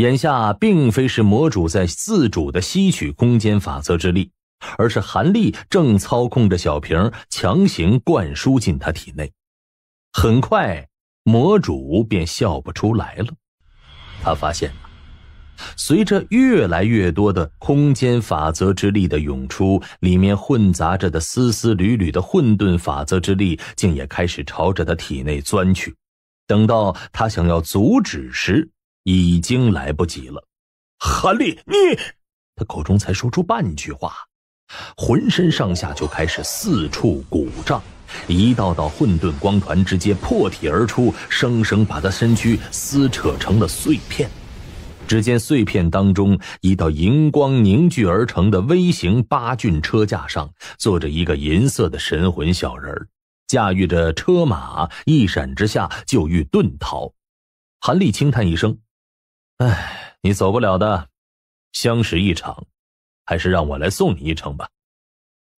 眼下并非是魔主在自主的吸取空间法则之力，而是韩立正操控着小瓶强行灌输进他体内。很快，魔主便笑不出来了。他发现，随着越来越多的空间法则之力的涌出，里面混杂着的丝丝缕缕的混沌法则之力，竟也开始朝着他体内钻去。等到他想要阻止时，已经来不及了，韩立，你，他口中才说出半句话，浑身上下就开始四处鼓胀，一道道混沌光团直接破体而出，生生把他身躯撕扯成了碎片。只见碎片当中，一道银光凝聚而成的微型八骏车架上，坐着一个银色的神魂小人驾驭着车马，一闪之下就欲遁逃。韩立轻叹一声。哎，你走不了的，相识一场，还是让我来送你一程吧。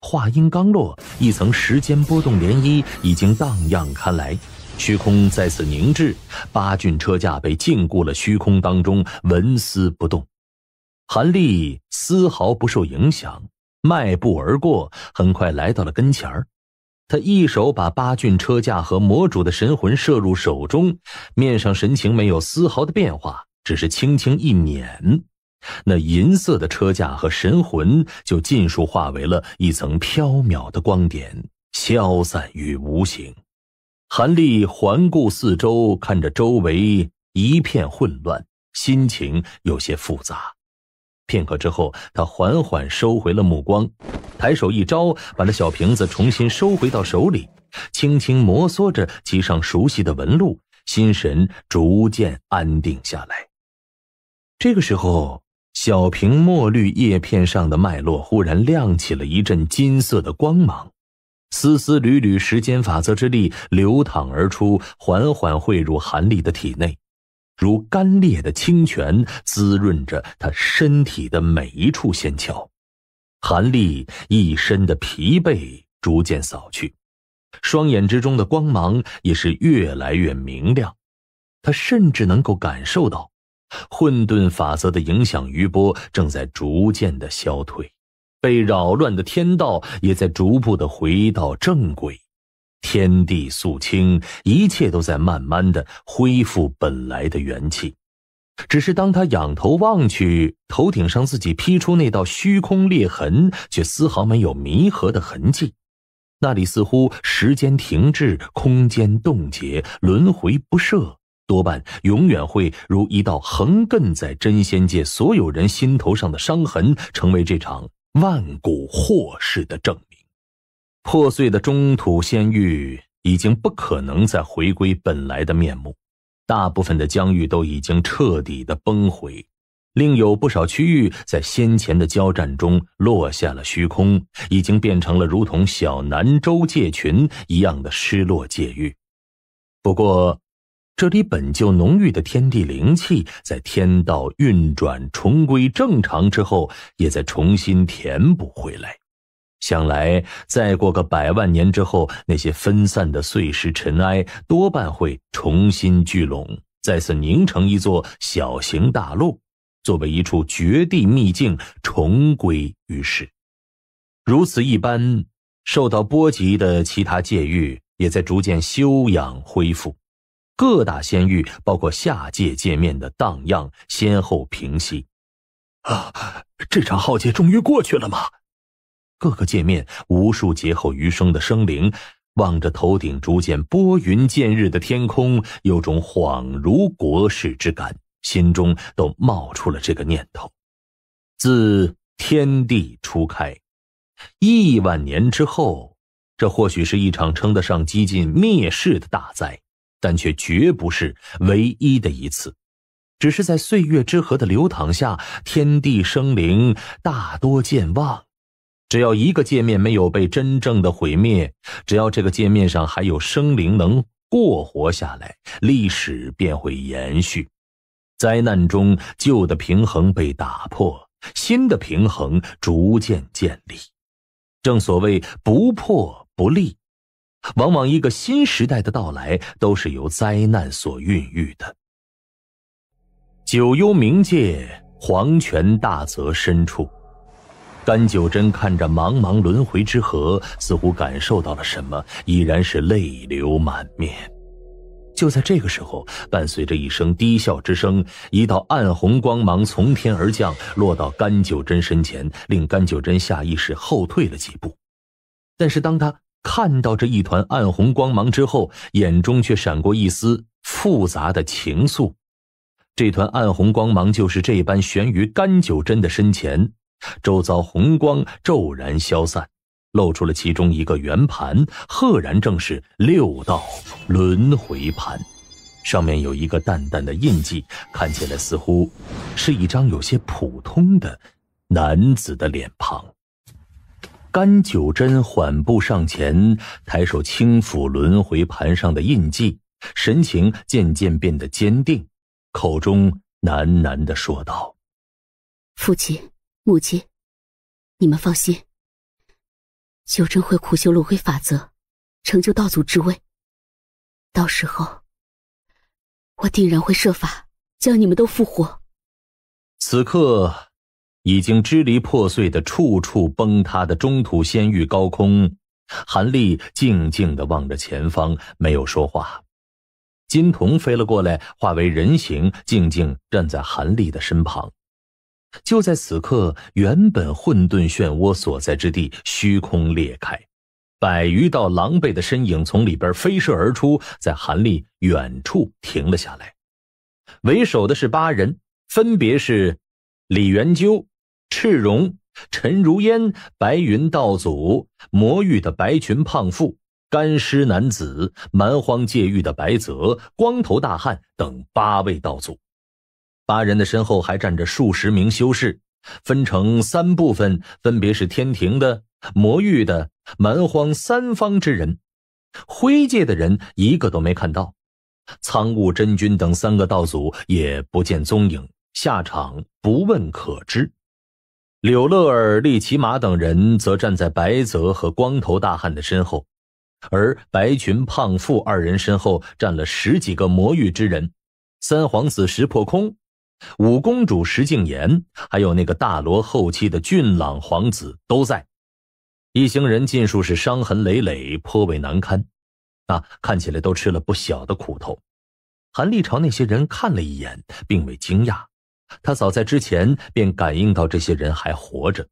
话音刚落，一层时间波动涟漪已经荡漾开来，虚空再次凝滞，八骏车架被禁锢了虚空当中，纹丝不动。韩立丝毫不受影响，迈步而过，很快来到了跟前儿。他一手把八骏车架和魔主的神魂摄入手中，面上神情没有丝毫的变化。只是轻轻一捻，那银色的车架和神魂就尽数化为了一层飘渺的光点，消散于无形。韩立环顾四周，看着周围一片混乱，心情有些复杂。片刻之后，他缓缓收回了目光，抬手一招，把那小瓶子重新收回到手里，轻轻摩挲着其上熟悉的纹路，心神逐渐安定下来。这个时候，小瓶墨绿叶片上的脉络忽然亮起了一阵金色的光芒，丝丝缕缕时间法则之力流淌而出，缓缓汇入韩立的体内，如干裂的清泉，滋润着他身体的每一处线条。韩立一身的疲惫逐渐扫去，双眼之中的光芒也是越来越明亮，他甚至能够感受到。混沌法则的影响余波正在逐渐的消退，被扰乱的天道也在逐步的回到正轨，天地肃清，一切都在慢慢的恢复本来的元气。只是当他仰头望去，头顶上自己劈出那道虚空裂痕，却丝毫没有弥合的痕迹，那里似乎时间停滞，空间冻结，轮回不设。多半永远会如一道横亘在真仙界所有人心头上的伤痕，成为这场万古祸事的证明。破碎的中土仙域已经不可能再回归本来的面目，大部分的疆域都已经彻底的崩毁，另有不少区域在先前的交战中落下了虚空，已经变成了如同小南州界群一样的失落界域。不过。这里本就浓郁的天地灵气，在天道运转重归正常之后，也在重新填补回来。想来，再过个百万年之后，那些分散的碎石尘埃，多半会重新聚拢，再次凝成一座小型大陆，作为一处绝地秘境，重归于世。如此一般，受到波及的其他界域，也在逐渐休养恢复。各大仙域，包括下界界面的荡漾，先后平息。啊，这场浩劫终于过去了吗？各个界面，无数劫后余生的生灵，望着头顶逐渐拨云见日的天空，有种恍如国事之感，心中都冒出了这个念头。自天地初开，亿万年之后，这或许是一场称得上几近灭世的大灾。但却绝不是唯一的一次，只是在岁月之河的流淌下，天地生灵大多健忘。只要一个界面没有被真正的毁灭，只要这个界面上还有生灵能过活下来，历史便会延续。灾难中旧的平衡被打破，新的平衡逐渐建立。正所谓不破不立。往往一个新时代的到来，都是由灾难所孕育的。九幽冥界黄泉大泽深处，甘九真看着茫茫轮回之河，似乎感受到了什么，已然是泪流满面。就在这个时候，伴随着一声低笑之声，一道暗红光芒从天而降，落到甘九真身前，令甘九真下意识后退了几步。但是当他看到这一团暗红光芒之后，眼中却闪过一丝复杂的情愫。这团暗红光芒就是这般悬于甘九真的身前，周遭红光骤然消散，露出了其中一个圆盘，赫然正是六道轮回盘，上面有一个淡淡的印记，看起来似乎是一张有些普通的男子的脸庞。甘九真缓步上前，抬手轻抚轮回盘上的印记，神情渐渐变得坚定。口中喃喃的说道：“父亲、母亲，你们放心，九真会苦修轮回法则，成就道祖之位。到时候，我定然会设法将你们都复活。”此刻，已经支离破碎的、处处崩塌的中土仙域高空，韩立静静的望着前方，没有说话。金童飞了过来，化为人形，静静站在韩立的身旁。就在此刻，原本混沌漩涡所在之地虚空裂开，百余道狼狈的身影从里边飞射而出，在韩立远处停了下来。为首的是八人，分别是李元究、赤荣、陈如烟、白云道祖、魔域的白裙胖妇。干尸男子、蛮荒界域的白泽、光头大汉等八位道祖，八人的身后还站着数十名修士，分成三部分，分别是天庭的、魔域的、蛮荒三方之人。灰界的人一个都没看到，苍雾真君等三个道祖也不见踪影，下场不问可知。柳乐儿、利奇马等人则站在白泽和光头大汉的身后。而白裙胖妇二人身后站了十几个魔域之人，三皇子石破空，五公主石静言，还有那个大罗后期的俊朗皇子都在。一行人尽数是伤痕累累，颇为难堪，啊，看起来都吃了不小的苦头。韩立朝那些人看了一眼，并未惊讶，他早在之前便感应到这些人还活着。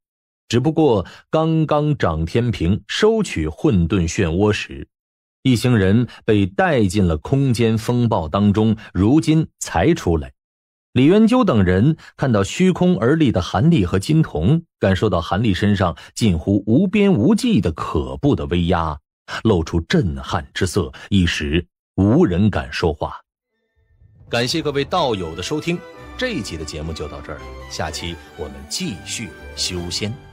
只不过刚刚掌天平收取混沌漩涡时，一行人被带进了空间风暴当中，如今才出来。李元究等人看到虚空而立的韩立和金童，感受到韩立身上近乎无边无际的可怖的威压，露出震撼之色，一时无人敢说话。感谢各位道友的收听，这一集的节目就到这儿，下期我们继续修仙。